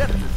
Yeah.